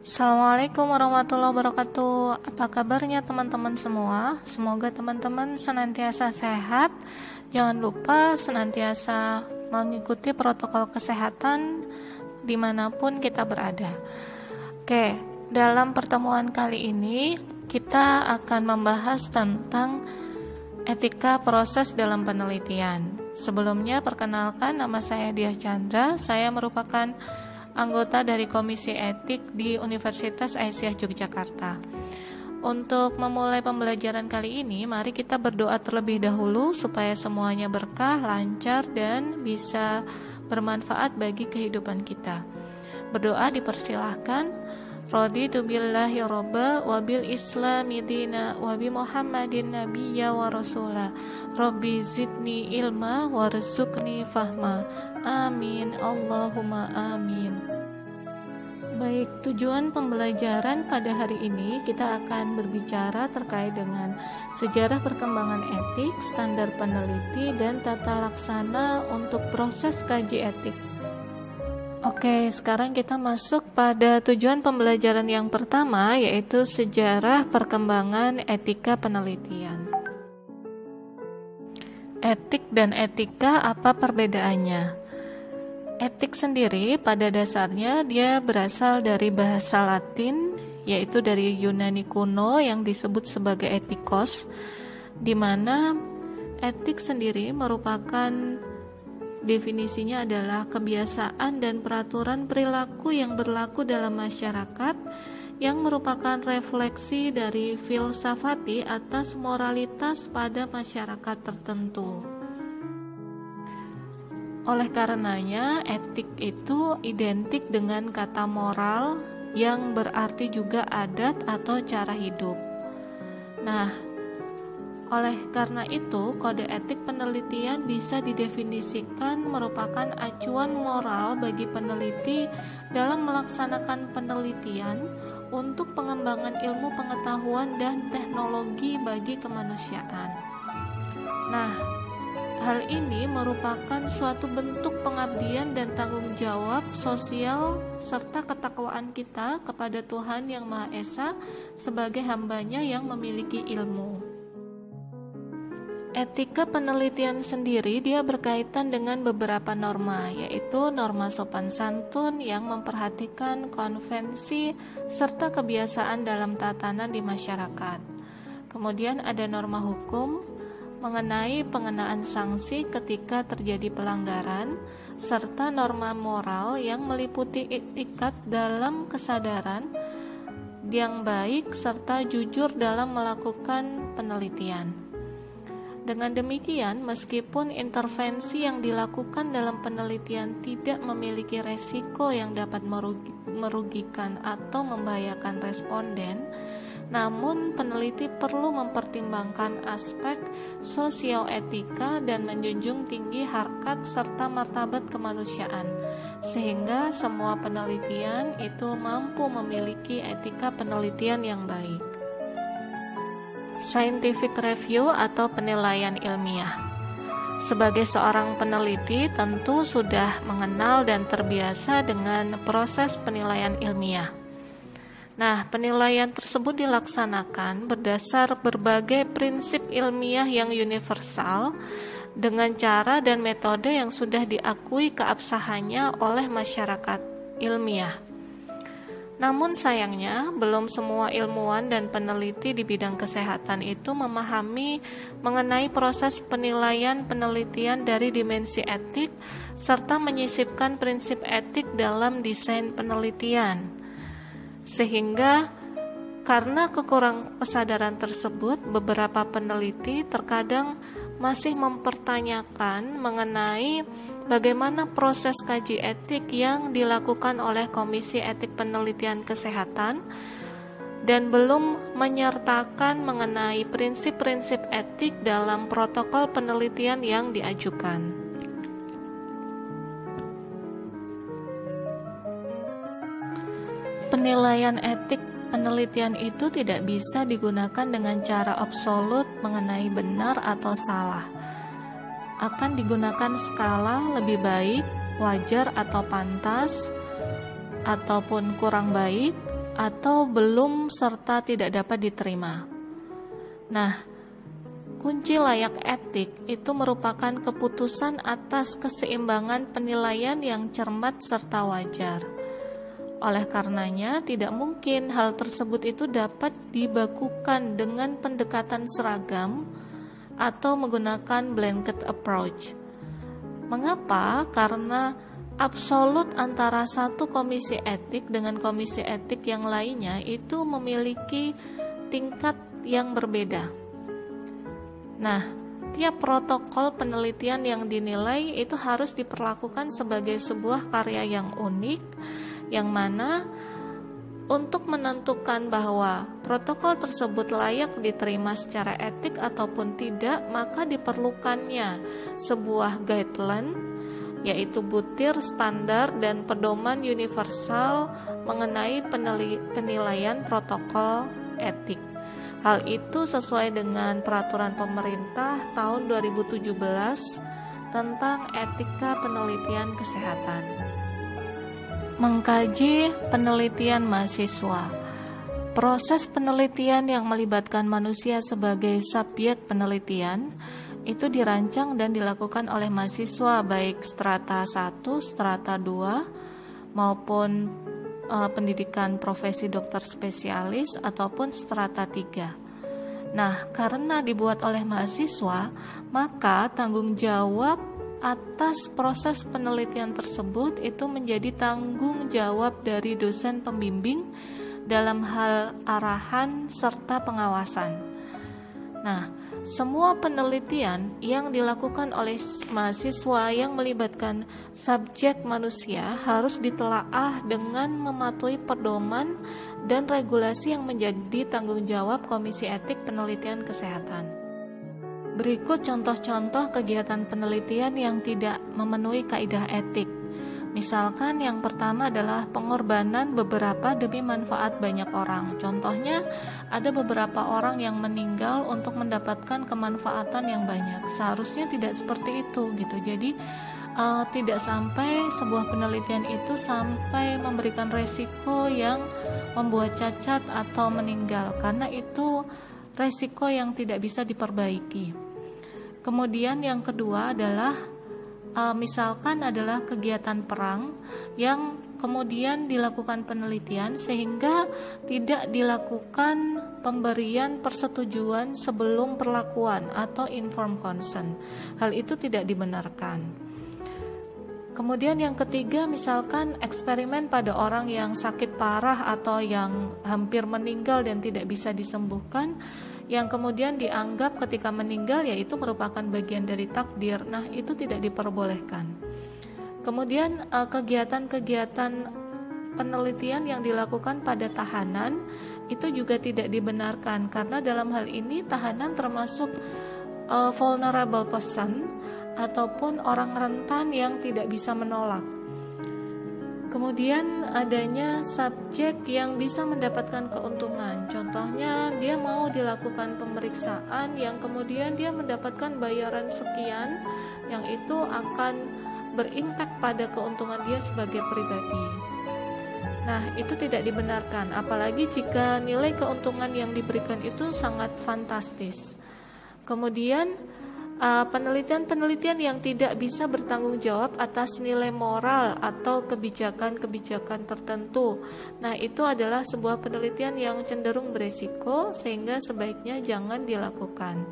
Assalamualaikum warahmatullahi wabarakatuh. Apa kabarnya teman-teman semua? Semoga teman-teman senantiasa sehat. Jangan lupa senantiasa mengikuti protokol kesehatan di mana pun kita berada. Oke, dalam pertemuan kali ini kita akan membahas tentang etika proses dalam penelitian. Sebelumnya perkenalkan nama saya Diah Chandra. Saya merupakan anggota dari Komisi Etik di Universitas Aisyah Yogyakarta. Untuk memulai pembelajaran kali ini, mari kita berdoa terlebih dahulu supaya semuanya berkah, lancar, dan bisa bermanfaat bagi kehidupan kita. Berdoa dipersilahkan. Raditu billahi robba wa bil islami dina wa bi muhammadin nabiyya wa rasula. Rabbi zidni ilma warzuqni fahma. Amin. Allahumma amin. Baik, tujuan pembelajaran pada hari ini kita akan berbicara terkait dengan sejarah perkembangan etik, standar peneliti, dan tata laksana untuk proses kaji etik Oke, sekarang kita masuk pada tujuan pembelajaran yang pertama, yaitu sejarah perkembangan etika penelitian. Etik dan etika, apa perbedaannya? Etik sendiri pada dasarnya dia berasal dari bahasa Latin, yaitu dari Yunani kuno yang disebut sebagai etikos, di mana etik sendiri merupakan Definisinya adalah kebiasaan dan peraturan perilaku yang berlaku dalam masyarakat yang merupakan refleksi dari filsafati atas moralitas pada masyarakat tertentu. Oleh karenanya, etik itu identik dengan kata moral yang berarti juga adat atau cara hidup. Nah, oleh karena itu, kode etik penelitian bisa didefinisikan merupakan acuan moral bagi peneliti dalam melaksanakan penelitian untuk pengembangan ilmu pengetahuan dan teknologi bagi kemanusiaan. Nah, hal ini merupakan suatu bentuk pengabdian dan tanggung jawab sosial serta ketakwaan kita kepada Tuhan Yang Maha Esa sebagai hambanya yang memiliki ilmu. Etika penelitian sendiri dia berkaitan dengan beberapa norma, yaitu norma sopan santun yang memperhatikan konvensi serta kebiasaan dalam tatanan di masyarakat. Kemudian ada norma hukum mengenai pengenaan sanksi ketika terjadi pelanggaran, serta norma moral yang meliputi etikat dalam kesadaran yang baik serta jujur dalam melakukan penelitian. Dengan demikian, meskipun intervensi yang dilakukan dalam penelitian tidak memiliki resiko yang dapat merugikan atau membahayakan responden, namun peneliti perlu mempertimbangkan aspek sosial etika dan menjunjung tinggi harkat serta martabat kemanusiaan, sehingga semua penelitian itu mampu memiliki etika penelitian yang baik scientific review atau penilaian ilmiah. Sebagai seorang peneliti, tentu sudah mengenal dan terbiasa dengan proses penilaian ilmiah. Nah, penilaian tersebut dilaksanakan berdasar berbagai prinsip ilmiah yang universal dengan cara dan metode yang sudah diakui keabsahannya oleh masyarakat ilmiah. Namun sayangnya, belum semua ilmuwan dan peneliti di bidang kesehatan itu memahami mengenai proses penilaian penelitian dari dimensi etik serta menyisipkan prinsip etik dalam desain penelitian. Sehingga karena kekurang kesadaran tersebut, beberapa peneliti terkadang masih mempertanyakan mengenai bagaimana proses kaji etik yang dilakukan oleh Komisi Etik Penelitian Kesehatan dan belum menyertakan mengenai prinsip-prinsip etik dalam protokol penelitian yang diajukan. Penilaian etik penelitian itu tidak bisa digunakan dengan cara absolut mengenai benar atau salah. Akan digunakan skala lebih baik, wajar atau pantas, ataupun kurang baik, atau belum serta tidak dapat diterima. Nah, kunci layak etik itu merupakan keputusan atas keseimbangan penilaian yang cermat serta wajar. Oleh karenanya, tidak mungkin hal tersebut itu dapat dibakukan dengan pendekatan seragam atau menggunakan blanket approach. Mengapa? Karena absolut antara satu komisi etik dengan komisi etik yang lainnya itu memiliki tingkat yang berbeda. Nah, tiap protokol penelitian yang dinilai itu harus diperlakukan sebagai sebuah karya yang unik yang mana untuk menentukan bahwa protokol tersebut layak diterima secara etik ataupun tidak, maka diperlukannya sebuah guideline yaitu butir standar dan pedoman universal mengenai penilaian protokol etik. Hal itu sesuai dengan peraturan pemerintah tahun 2017 tentang etika penelitian kesehatan mengkaji penelitian mahasiswa. Proses penelitian yang melibatkan manusia sebagai subjek penelitian itu dirancang dan dilakukan oleh mahasiswa baik strata 1, strata 2 maupun uh, pendidikan profesi dokter spesialis ataupun strata 3. Nah, karena dibuat oleh mahasiswa, maka tanggung jawab atas proses penelitian tersebut itu menjadi tanggung jawab dari dosen pembimbing dalam hal arahan serta pengawasan. Nah, semua penelitian yang dilakukan oleh mahasiswa yang melibatkan subjek manusia harus ditelaah dengan mematuhi pedoman dan regulasi yang menjadi tanggung jawab Komisi Etik Penelitian Kesehatan. Berikut contoh-contoh kegiatan penelitian yang tidak memenuhi kaidah etik. Misalkan yang pertama adalah pengorbanan beberapa demi manfaat banyak orang. Contohnya ada beberapa orang yang meninggal untuk mendapatkan kemanfaatan yang banyak. Seharusnya tidak seperti itu gitu. Jadi uh, tidak sampai sebuah penelitian itu sampai memberikan resiko yang membuat cacat atau meninggal karena itu resiko yang tidak bisa diperbaiki. Kemudian yang kedua adalah uh, misalkan adalah kegiatan perang yang kemudian dilakukan penelitian sehingga tidak dilakukan pemberian persetujuan sebelum perlakuan atau informed consent. Hal itu tidak dibenarkan. Kemudian yang ketiga misalkan eksperimen pada orang yang sakit parah atau yang hampir meninggal dan tidak bisa disembuhkan yang kemudian dianggap ketika meninggal yaitu merupakan bagian dari takdir. Nah, itu tidak diperbolehkan. Kemudian eh, kegiatan-kegiatan penelitian yang dilakukan pada tahanan itu juga tidak dibenarkan karena dalam hal ini tahanan termasuk uh, vulnerable person ataupun orang rentan yang tidak bisa menolak. Kemudian adanya subjek yang bisa mendapatkan keuntungan. Contohnya dia mau dilakukan pemeriksaan yang kemudian dia mendapatkan bayaran sekian yang itu akan berimpact pada keuntungan dia sebagai pribadi. Nah, itu tidak dibenarkan apalagi jika nilai keuntungan yang diberikan itu sangat fantastis. Kemudian Uh, penelitian-penelitian uh, yang tidak bisa bertanggung jawab atas nilai moral atau kebijakan-kebijakan tertentu. Nah, itu adalah sebuah penelitian yang cenderung beresiko sehingga sebaiknya jangan dilakukan.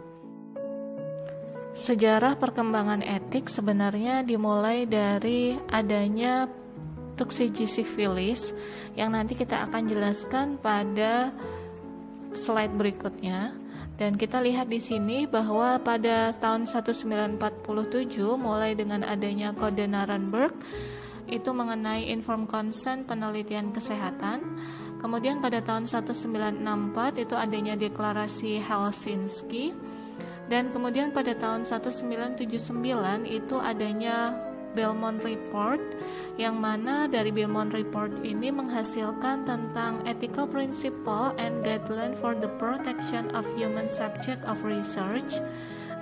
Sejarah perkembangan etik sebenarnya dimulai dari adanya sifilis yang nanti kita akan jelaskan pada slide berikutnya. Dan kita lihat di sini bahwa pada tahun 1947 mulai dengan adanya Kode Nuremberg itu mengenai informed consent penelitian kesehatan. Kemudian pada tahun 1964 itu adanya deklarasi Helsinki dan kemudian pada tahun 1979 itu adanya Belmont Report yang mana dari Belmont Report ini menghasilkan tentang ethical principle and guideline for the protection of human subject of research.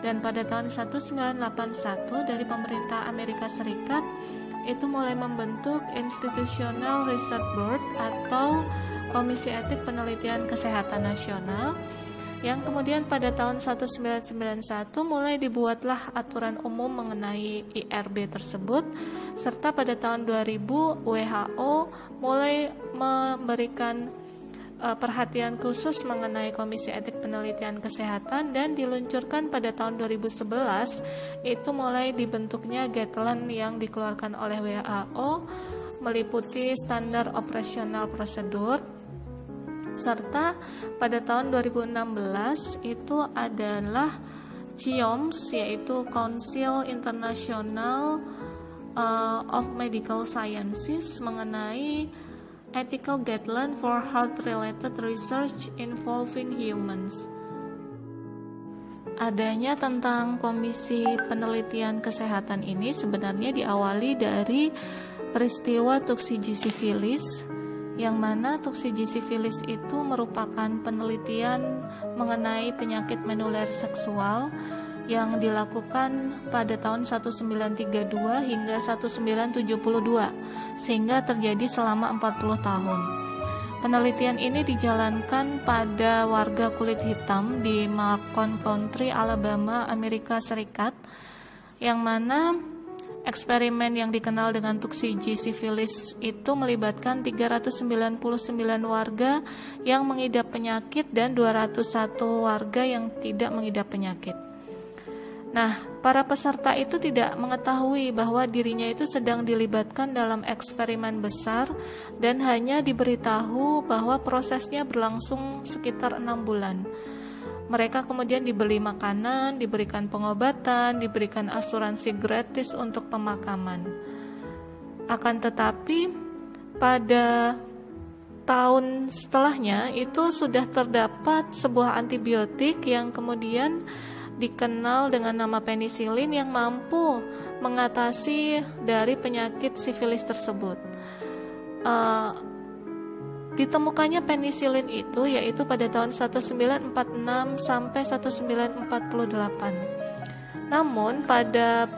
Dan pada tahun 1981 dari pemerintah Amerika Serikat itu mulai membentuk Institutional Research Board atau Komisi Etik Penelitian Kesehatan Nasional yang kemudian pada tahun 1991 mulai dibuatlah aturan umum mengenai IRB tersebut serta pada tahun 2000 WHO mulai memberikan uh, perhatian khusus mengenai Komisi Etik Penelitian Kesehatan dan diluncurkan pada tahun 2011 itu mulai dibentuknya guideline yang dikeluarkan oleh WHO meliputi standar operasional prosedur serta pada tahun 2016 itu adalah CIOMS yaitu Council International uh, of Medical Sciences mengenai Ethical Guideline for Health Related Research Involving Humans. Adanya tentang Komisi Penelitian Kesehatan ini sebenarnya diawali dari peristiwa tuksiji sifilis yang mana tuksiji sifilis itu merupakan penelitian mengenai penyakit menular seksual yang dilakukan pada tahun 1932 hingga 1972 sehingga terjadi selama 40 tahun. Penelitian ini dijalankan pada warga kulit hitam di Macon Country, Alabama, Amerika Serikat yang mana Eksperimen yang dikenal dengan Tuksiji sifilis itu melibatkan 399 warga yang mengidap penyakit dan 201 warga yang tidak mengidap penyakit. Nah, para peserta itu tidak mengetahui bahwa dirinya itu sedang dilibatkan dalam eksperimen besar dan hanya diberitahu bahwa prosesnya berlangsung sekitar enam bulan. Mereka kemudian dibeli makanan, diberikan pengobatan, diberikan asuransi gratis untuk pemakaman. Akan tetapi, pada tahun setelahnya itu sudah terdapat sebuah antibiotik yang kemudian dikenal dengan nama penisilin yang mampu mengatasi dari penyakit sifilis tersebut. Uh, Ditemukannya penisilin itu yaitu pada tahun 1946 sampai 1948. Namun pada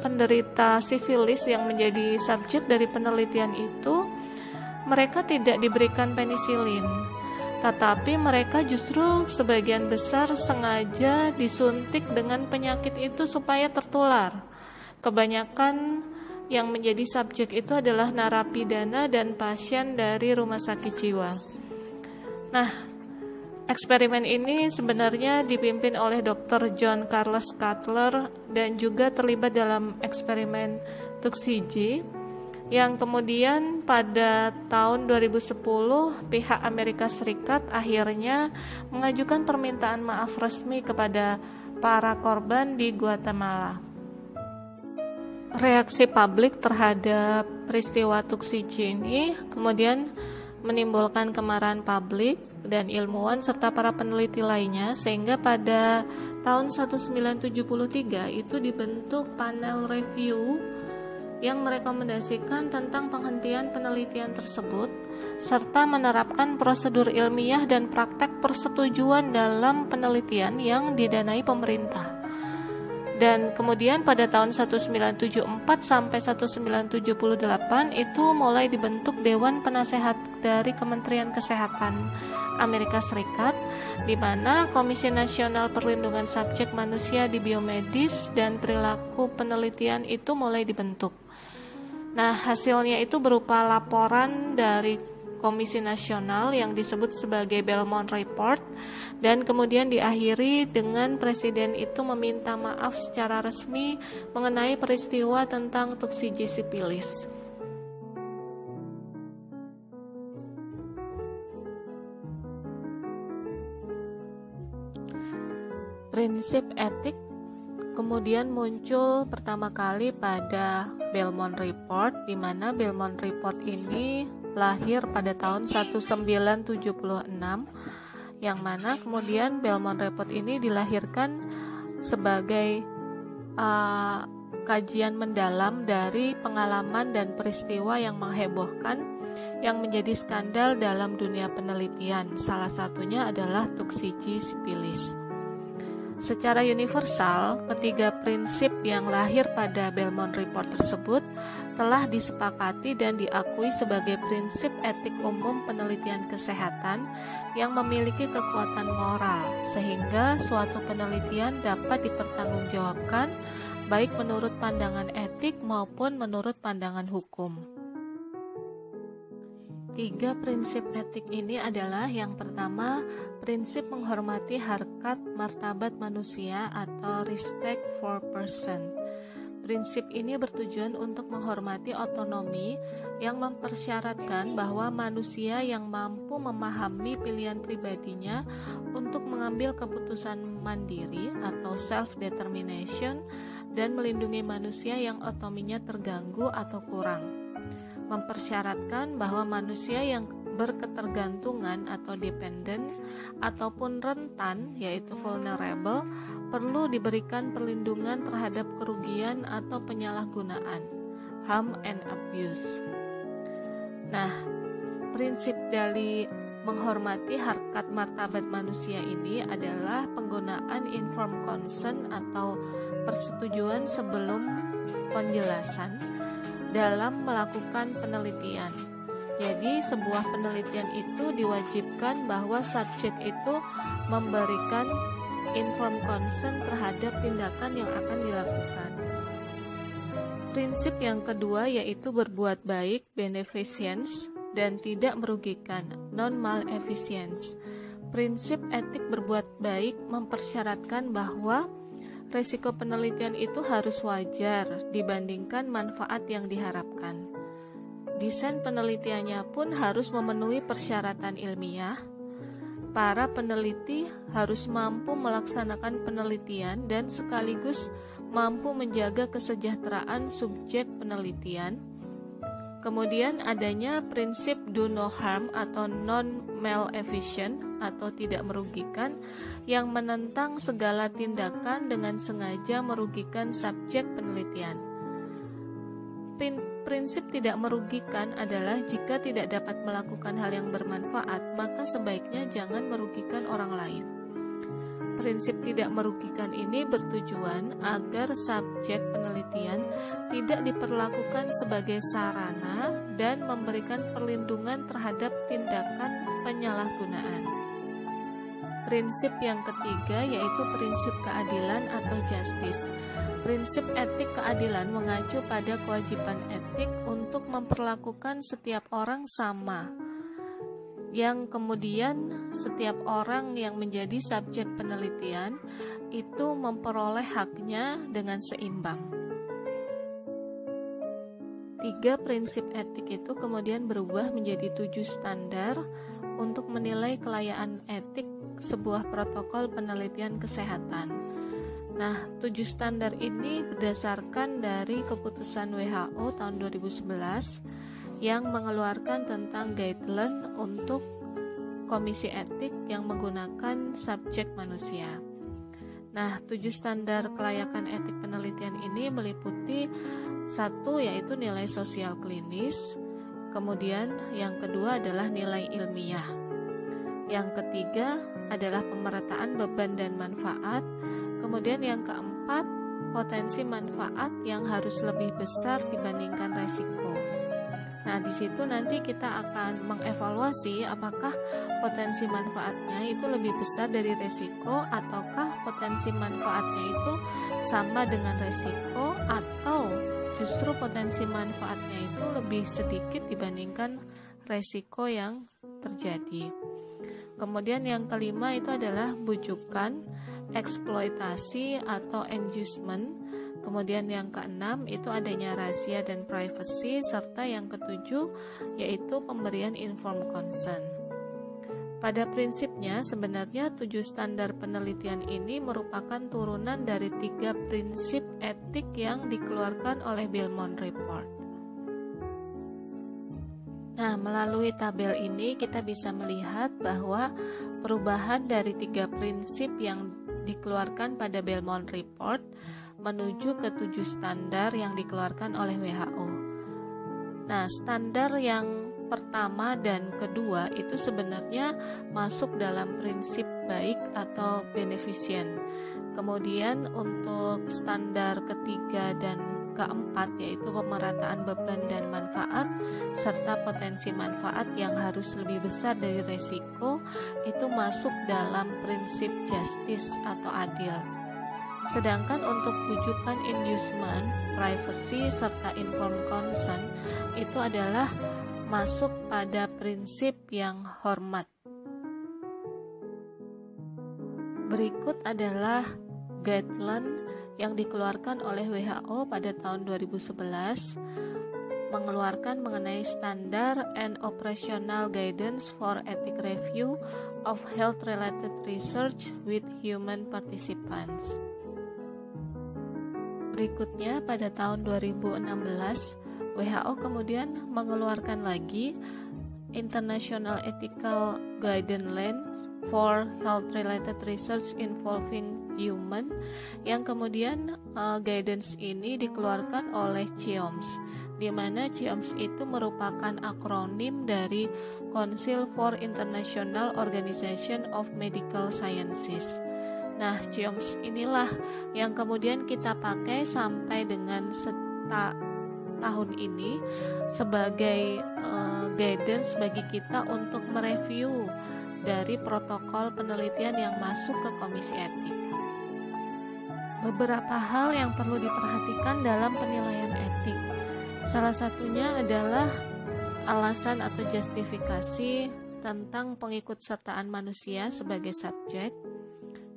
penderita sifilis yang menjadi subjek dari penelitian itu mereka tidak diberikan penisilin. Tetapi mereka justru sebagian besar sengaja disuntik dengan penyakit itu supaya tertular. Kebanyakan yang menjadi subjek itu adalah narapidana dan pasien dari rumah sakit jiwa. Nah, eksperimen ini sebenarnya dipimpin oleh Dr. John Carlos Cutler dan juga terlibat dalam eksperimen Tuksiji yang kemudian pada tahun 2010 pihak Amerika Serikat akhirnya mengajukan permintaan maaf resmi kepada para korban di Guatemala reaksi publik terhadap peristiwa Tuksiji ini kemudian menimbulkan kemarahan publik dan ilmuwan serta para peneliti lainnya sehingga pada tahun 1973 itu dibentuk panel review yang merekomendasikan tentang penghentian penelitian tersebut serta menerapkan prosedur ilmiah dan praktek persetujuan dalam penelitian yang didanai pemerintah dan kemudian pada tahun 1974 sampai 1978 itu mulai dibentuk Dewan Penasehat dari Kementerian Kesehatan Amerika Serikat di mana Komisi Nasional Perlindungan Subjek Manusia di Biomedis dan Perilaku Penelitian itu mulai dibentuk. Nah, hasilnya itu berupa laporan dari Komisi Nasional yang disebut sebagai Belmont Report dan kemudian diakhiri dengan presiden itu meminta maaf secara resmi mengenai peristiwa tentang tuksiji sipilis. Prinsip etik kemudian muncul pertama kali pada Belmont Report di mana Belmont Report ini lahir pada tahun 1976 yang mana kemudian Belmont Report ini dilahirkan sebagai uh, kajian mendalam dari pengalaman dan peristiwa yang menghebohkan yang menjadi skandal dalam dunia penelitian. Salah satunya adalah Tuksiji sipilis. Secara universal, ketiga prinsip yang lahir pada Belmont Report tersebut telah disepakati dan diakui sebagai prinsip etik umum penelitian kesehatan yang memiliki kekuatan moral, sehingga suatu penelitian dapat dipertanggungjawabkan baik menurut pandangan etik maupun menurut pandangan hukum. Tiga prinsip etik ini adalah yang pertama, prinsip menghormati harkat martabat manusia atau respect for person. Prinsip ini bertujuan untuk menghormati otonomi yang mempersyaratkan bahwa manusia yang mampu memahami pilihan pribadinya untuk mengambil keputusan mandiri atau self-determination dan melindungi manusia yang otonominya terganggu atau kurang. Mempersyaratkan bahwa manusia yang berketergantungan atau dependent ataupun rentan yaitu vulnerable perlu diberikan perlindungan terhadap kerugian atau penyalahgunaan, harm and abuse. Nah, prinsip dari menghormati harkat martabat manusia ini adalah penggunaan informed consent atau persetujuan sebelum penjelasan dalam melakukan penelitian. Jadi, sebuah penelitian itu diwajibkan bahwa subjek itu memberikan informed consent terhadap tindakan yang akan dilakukan. Prinsip yang kedua yaitu berbuat baik, beneficence, dan tidak merugikan, non-maleficence. Prinsip etik berbuat baik mempersyaratkan bahwa resiko penelitian itu harus wajar dibandingkan manfaat yang diharapkan. Desain penelitiannya pun harus memenuhi persyaratan ilmiah, para peneliti harus mampu melaksanakan penelitian dan sekaligus mampu menjaga kesejahteraan subjek penelitian. Kemudian adanya prinsip do no harm atau non maleficent atau tidak merugikan yang menentang segala tindakan dengan sengaja merugikan subjek penelitian. Prinsip tidak merugikan adalah jika tidak dapat melakukan hal yang bermanfaat, maka sebaiknya jangan merugikan orang lain. Prinsip tidak merugikan ini bertujuan agar subjek penelitian tidak diperlakukan sebagai sarana dan memberikan perlindungan terhadap tindakan penyalahgunaan. Prinsip yang ketiga yaitu prinsip keadilan atau justice. Prinsip etik keadilan mengacu pada kewajiban etik untuk memperlakukan setiap orang sama, yang kemudian setiap orang yang menjadi subjek penelitian itu memperoleh haknya dengan seimbang. Tiga prinsip etik itu kemudian berubah menjadi tujuh standar untuk menilai kelayaan etik sebuah protokol penelitian kesehatan. Nah, tujuh standar ini berdasarkan dari keputusan WHO tahun 2011 yang mengeluarkan tentang guideline untuk komisi etik yang menggunakan subjek manusia. Nah, tujuh standar kelayakan etik penelitian ini meliputi satu yaitu nilai sosial klinis, kemudian yang kedua adalah nilai ilmiah, yang ketiga adalah pemerataan beban dan manfaat, Kemudian yang keempat, potensi manfaat yang harus lebih besar dibandingkan resiko. Nah, di situ nanti kita akan mengevaluasi apakah potensi manfaatnya itu lebih besar dari resiko ataukah potensi manfaatnya itu sama dengan resiko atau justru potensi manfaatnya itu lebih sedikit dibandingkan resiko yang terjadi. Kemudian yang kelima itu adalah bujukan eksploitasi atau inducement. Kemudian yang keenam itu adanya rahasia dan privacy serta yang ketujuh yaitu pemberian informed consent. Pada prinsipnya sebenarnya tujuh standar penelitian ini merupakan turunan dari tiga prinsip etik yang dikeluarkan oleh Belmont Report. Nah, melalui tabel ini kita bisa melihat bahwa perubahan dari tiga prinsip yang dikeluarkan pada Belmont Report menuju ke tujuh standar yang dikeluarkan oleh WHO. Nah, standar yang pertama dan kedua itu sebenarnya masuk dalam prinsip baik atau beneficent. Kemudian untuk standar ketiga dan keempat yaitu pemerataan beban dan manfaat serta potensi manfaat yang harus lebih besar dari resiko itu masuk dalam prinsip justice atau adil. Sedangkan untuk bujukan inducement, privacy serta informed consent itu adalah masuk pada prinsip yang hormat. Berikut adalah guideline yang dikeluarkan oleh WHO pada tahun 2011 mengeluarkan mengenai standar and operational guidance for ethic review of health related research with human participants. Berikutnya pada tahun 2016 WHO kemudian mengeluarkan lagi International Ethical Guidelines for Health Related Research Involving Human yang kemudian uh, guidance ini dikeluarkan oleh CIOMS di mana CIOMS itu merupakan akronim dari Council for International Organization of Medical Sciences. Nah, CIOMS inilah yang kemudian kita pakai sampai dengan seta tahun ini sebagai uh, guidance bagi kita untuk mereview dari protokol penelitian yang masuk ke Komisi Etik beberapa hal yang perlu diperhatikan dalam penilaian etik. Salah satunya adalah alasan atau justifikasi tentang pengikut sertaan manusia sebagai subjek.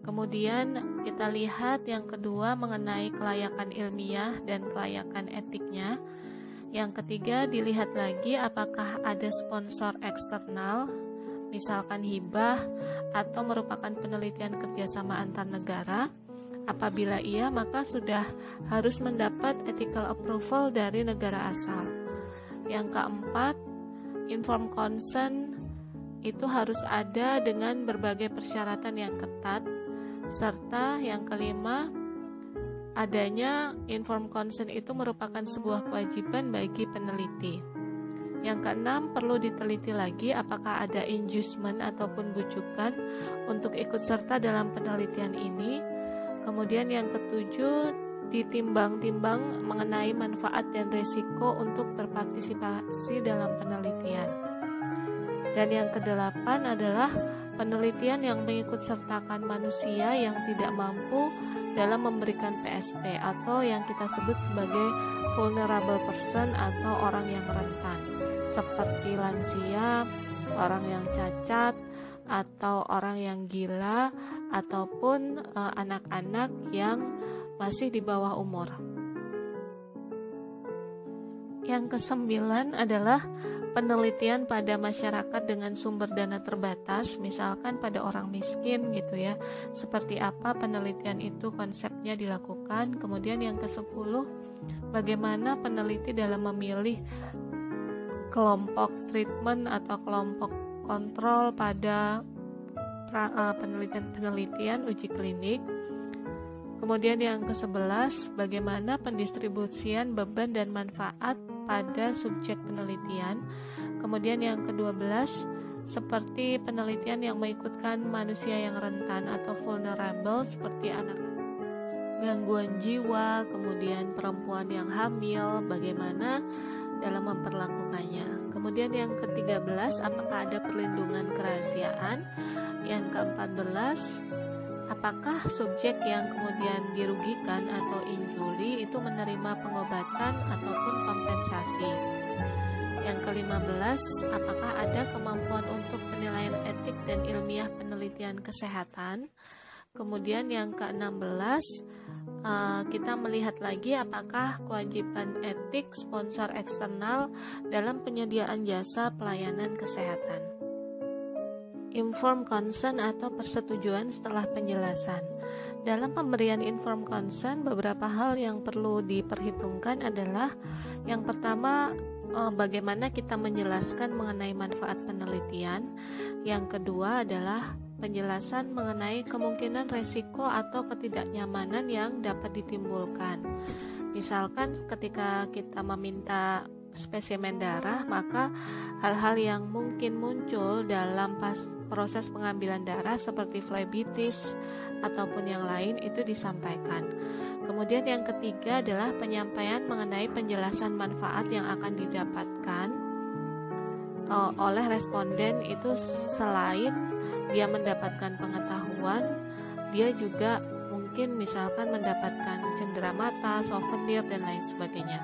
Kemudian kita lihat yang kedua mengenai kelayakan ilmiah dan kelayakan etiknya. Yang ketiga dilihat lagi apakah ada sponsor eksternal, misalkan hibah atau merupakan penelitian kerjasama antar negara. Apabila iya, maka sudah harus mendapat ethical approval dari negara asal. Yang keempat, informed consent itu harus ada dengan berbagai persyaratan yang ketat, serta yang kelima, adanya informed consent itu merupakan sebuah kewajiban bagi peneliti. Yang keenam, perlu diteliti lagi apakah ada inducement ataupun bujukan untuk ikut serta dalam penelitian ini Kemudian yang ketujuh, ditimbang-timbang mengenai manfaat dan resiko untuk berpartisipasi dalam penelitian. Dan yang kedelapan adalah penelitian yang mengikut sertakan manusia yang tidak mampu dalam memberikan PSP atau yang kita sebut sebagai vulnerable person atau orang yang rentan seperti lansia, orang yang cacat, atau orang yang gila ataupun eh, anak-anak uh, yang masih di bawah umur. Yang kesembilan adalah penelitian pada masyarakat dengan sumber dana terbatas, misalkan pada orang miskin gitu ya. Seperti apa penelitian itu konsepnya dilakukan. Kemudian yang kesepuluh, bagaimana peneliti dalam memilih kelompok treatment atau kelompok kontrol pada penelitian-penelitian uji klinik. Kemudian yang ke-11, bagaimana pendistribusian beban dan manfaat pada subjek penelitian. Kemudian yang ke-12, seperti penelitian yang mengikutkan manusia yang rentan atau vulnerable seperti anak gangguan jiwa, kemudian perempuan yang hamil, bagaimana dalam memperlakukannya. Kemudian yang ke-13, apakah ada perlindungan kerahasiaan? Yang ke-14, apakah subjek yang kemudian dirugikan atau injury itu menerima pengobatan ataupun kompensasi? Yang ke-15, apakah ada kemampuan untuk penilaian etik dan ilmiah penelitian kesehatan? Kemudian yang ke-16, uh, kita melihat lagi apakah kewajiban etik sponsor eksternal dalam penyediaan jasa pelayanan kesehatan. Inform consent atau persetujuan setelah penjelasan. Dalam pemberian inform consent, beberapa hal yang perlu diperhitungkan adalah yang pertama uh, bagaimana kita menjelaskan mengenai manfaat penelitian. Yang kedua adalah penjelasan mengenai kemungkinan resiko atau ketidaknyamanan yang dapat ditimbulkan. Misalkan ketika kita meminta spesimen darah, maka hal-hal yang mungkin muncul dalam pas proses pengambilan darah seperti flebitis ataupun yang lain itu disampaikan. Kemudian yang ketiga adalah penyampaian mengenai penjelasan manfaat yang akan didapatkan uh, oleh responden itu selain dia mendapatkan pengetahuan, dia juga mungkin misalkan mendapatkan cendera mata, souvenir dan lain sebagainya.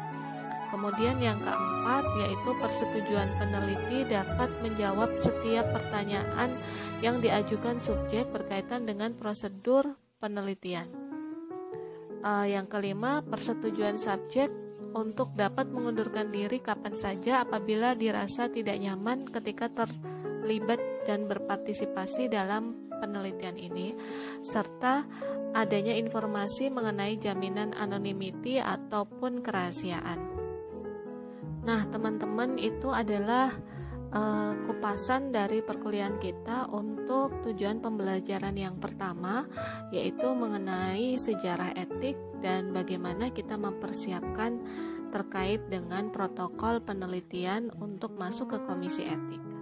Kemudian yang keempat yaitu persetujuan peneliti dapat menjawab setiap pertanyaan yang diajukan subjek berkaitan dengan prosedur penelitian. Uh, yang kelima, persetujuan subjek untuk dapat mengundurkan diri kapan saja apabila dirasa tidak nyaman ketika terlibat dan berpartisipasi dalam penelitian ini, serta adanya informasi mengenai jaminan anonymity ataupun kerahasiaan. Nah, teman-teman, itu adalah uh, kupasan dari perkuliahan kita untuk tujuan pembelajaran yang pertama yaitu mengenai sejarah etik dan bagaimana kita mempersiapkan terkait dengan protokol penelitian untuk masuk ke komisi etik.